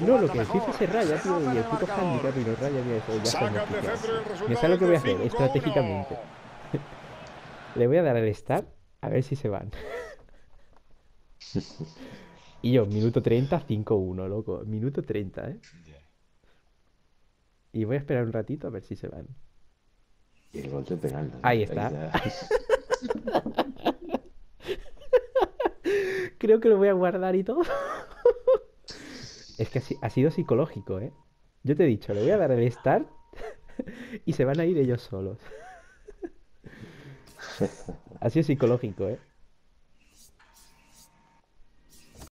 No, lo que el FIFA se raya, tío, y el puto handicap y los raya, mira eso, ya estamos picados. Me sabe lo que voy a hacer, estratégicamente. Le voy a dar al start, a ver si se van. y yo, minuto 30, 5-1, loco. Minuto 30, ¿eh? Y voy a esperar un ratito a ver si se van. Y el gol de penal. Ahí está. Creo que lo voy a guardar y todo. Es que ha, sido psicológico, ¿eh? Yo te he dicho, le voy a dar el start y se van a ir ellos solos. ha sido psicológico, ¿eh?